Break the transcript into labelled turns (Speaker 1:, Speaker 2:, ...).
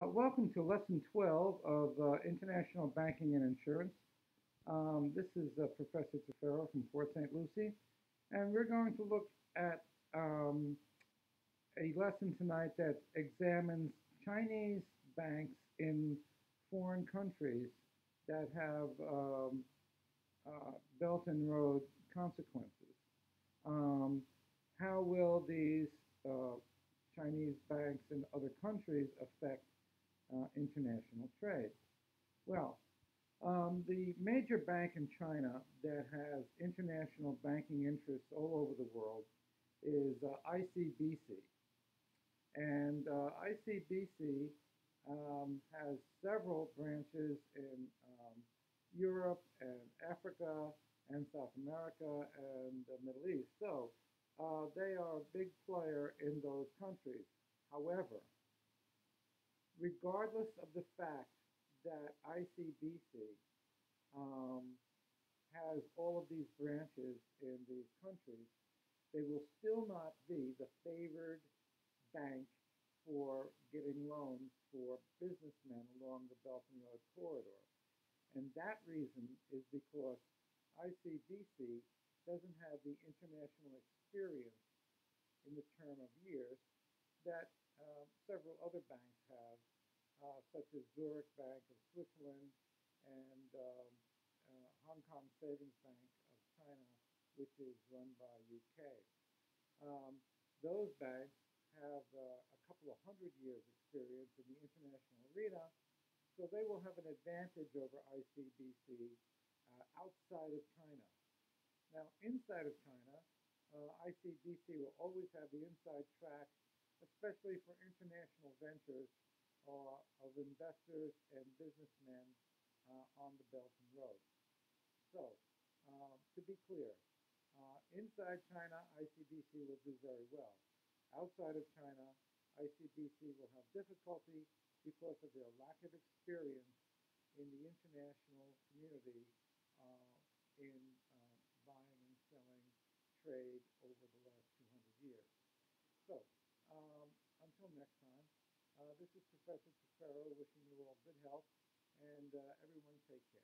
Speaker 1: Uh, welcome to lesson 12 of uh, International Banking and Insurance. Um, this is uh, Professor Tafero from Port St. Lucie, and we're going to look at um, a lesson tonight that examines Chinese banks in foreign countries that have um, uh, Belt and Road consequences. Um, how will these uh, Chinese banks in other countries affect uh, international trade? Well, um, the major bank in China that has international banking interests all over the world is uh, ICBC. And uh, ICBC um, has several branches in um, Europe and Africa and South America and the Middle East. So uh, they are a big player in those countries. However, regardless of the fact that ICBC um, has all of these branches in these countries, they will still not be the favored bank for getting loans for businessmen along the Belt and Road corridor. And that reason is because ICBC doesn't have the international experience in the term of years that several other banks have, uh, such as Zurich Bank of Switzerland and um, uh, Hong Kong Savings Bank of China, which is run by UK. Um, those banks have uh, a couple of hundred years experience in the international arena, so they will have an advantage over ICBC uh, outside of China. Now, inside of China, uh, ICBC will always have the inside track, especially for international ventures uh, of investors and businessmen uh, on the Belt and Road. So, um, to be clear, uh, inside China, ICBC will do very well. Outside of China, ICBC will have difficulty because of their lack of experience in the international community uh, in uh, buying and selling trade over the last 200 years. So, until next time, uh, this is Professor Tafero wishing you all good health, and uh, everyone take care.